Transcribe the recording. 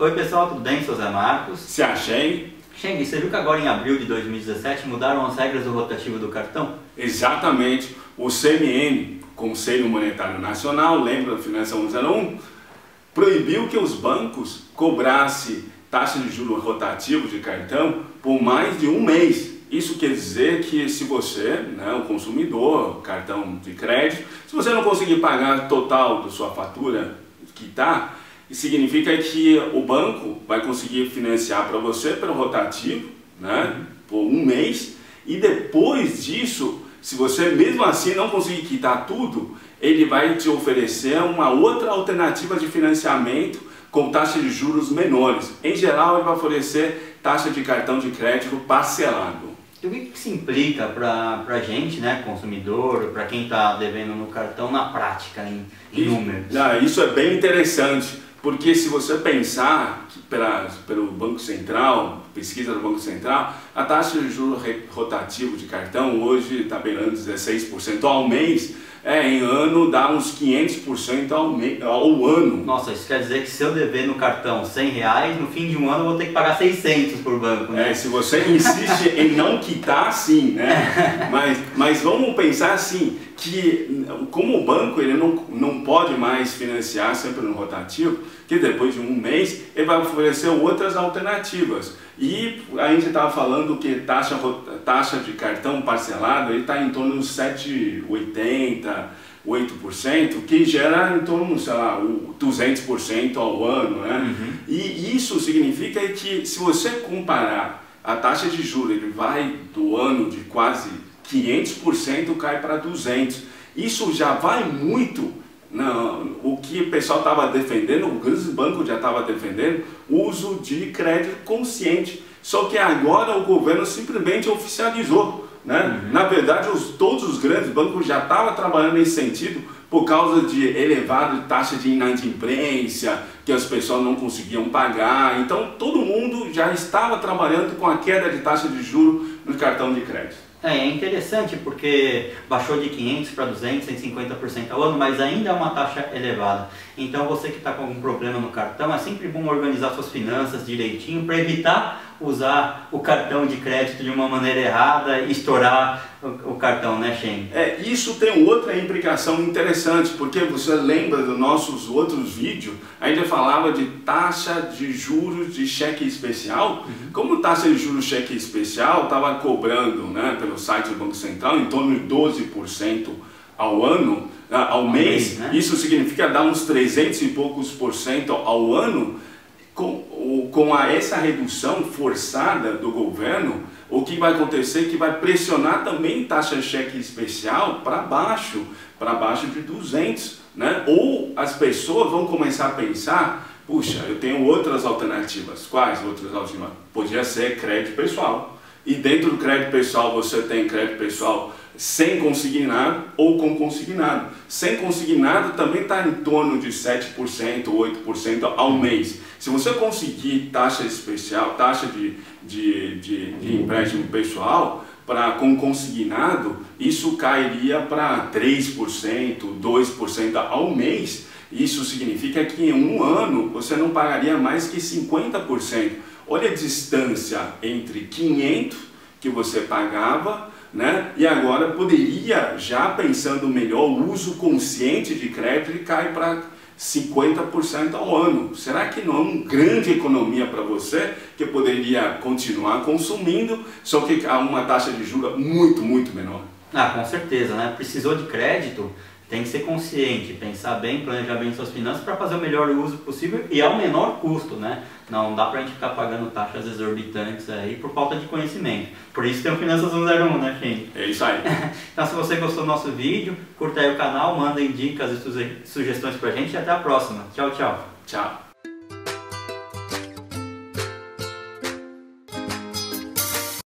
Oi pessoal, tudo bem? Sou Zé Marcos. Se achei. Cheng, você viu que agora em abril de 2017 mudaram as regras do rotativo do cartão? Exatamente. O CMN, Conselho Monetário Nacional, lembra da Finança 101, proibiu que os bancos cobrassem taxa de juros rotativo de cartão por mais de um mês. Isso quer dizer que se você, né, o consumidor, cartão de crédito, se você não conseguir pagar total da sua fatura que está, significa que o banco vai conseguir financiar para você pelo rotativo, né, por um mês, e depois disso, se você mesmo assim não conseguir quitar tudo, ele vai te oferecer uma outra alternativa de financiamento com taxa de juros menores. Em geral, ele vai oferecer taxa de cartão de crédito parcelado. E o que, se implica para a gente, né, consumidor, para quem está devendo no cartão, na prática, em, em isso, números? Não, isso é bem interessante, porque se você pensar que pela, pelo Banco Central, pesquisa do Banco Central, a taxa de juros rotativo de cartão hoje está beirando 16% ao mês, é, em ano dá uns 500% ao, me, ao ano. Nossa, isso quer dizer que se eu dever no cartão 100 reais, no fim de um ano eu vou ter que pagar 600 por banco, né? É, se você insiste em não quitar, sim, né? mas, mas vamos pensar assim, que como o banco ele não, não pode mais financiar sempre no rotativo, que depois de um mês ele vai oferecer outras alternativas. E a gente estava falando que taxa, taxa de cartão parcelado está em torno de 7,80%, 8%, que gera em torno, sei lá, 200% ao ano. Né? Uhum. E isso significa que se você comparar a taxa de juros, ele vai do ano de quase 500% cai para 200%. Isso já vai muito não, o que o pessoal estava defendendo, o grandes banco já estava defendendo, o uso de crédito consciente. Só que agora o governo simplesmente oficializou. Né? Uhum. Na verdade, os, os grandes bancos já estavam trabalhando nesse sentido por causa de elevada taxa de inadimplência, que as pessoas não conseguiam pagar. Então, todo mundo já estava trabalhando com a queda de taxa de juros no cartão de crédito. É, é interessante porque baixou de 500 para 200, 150% ao ano, mas ainda é uma taxa elevada. Então você que está com algum problema no cartão, é sempre bom organizar suas finanças direitinho para evitar usar o cartão de crédito de uma maneira errada e estourar o, o cartão, né, Shen? É, isso tem outra implicação interessante, porque você lembra dos nossos outros vídeos, ainda falava de taxa de juros de cheque especial. Uhum. Como taxa de juros de cheque especial estava cobrando, né, pelo site do Banco Central, em torno de 12% ao ano, ah, ao, mês, mês né? isso significa dar uns 300 e poucos por cento ao ano, com, com a, essa redução forçada do governo, o que vai acontecer é que vai pressionar também taxa de cheque especial para baixo, para baixo de 200, né? Ou as pessoas vão começar a pensar, puxa, eu tenho outras alternativas. Quais outras alternativas? Podia ser crédito pessoal. E dentro do crédito pessoal você tem crédito pessoal sem consignado ou com consignado. Sem consignado também está em torno de 7%, 8% ao mês. Se você conseguir taxa especial, taxa de, de, de, de empréstimo pessoal, para com consignado, isso cairia para 3%, 2% ao mês. Isso significa que em um ano você não pagaria mais que 50%. Olha a distância entre 500 que você pagava né? E agora poderia, já pensando melhor, o uso consciente de crédito cai para 50% ao ano. Será que não é uma grande economia para você que poderia continuar consumindo, só que há uma taxa de juros muito, muito menor? Ah, com certeza, né? Precisou de crédito, tem que ser consciente, pensar bem, planejar bem suas finanças para fazer o melhor uso possível e ao menor custo, né? Não dá para a gente ficar pagando taxas exorbitantes aí por falta de conhecimento. Por isso tem o Finanças 101, né, gente? É isso aí. então, se você gostou do nosso vídeo, curta aí o canal, mandem dicas e sugestões para a gente e até a próxima. Tchau, tchau. Tchau.